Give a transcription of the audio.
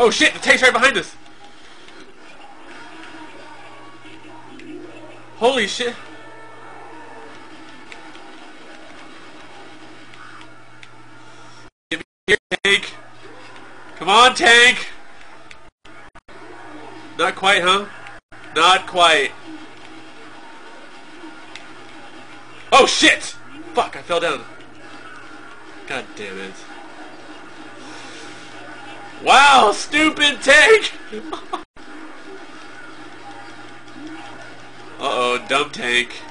Oh shit, the tank's right behind us! Holy shit! Tank! Come on, tank! Not quite, huh? Not quite. Oh shit! Fuck, I fell down. God damn it. Wow, stupid tank! Uh-oh, dumb tank.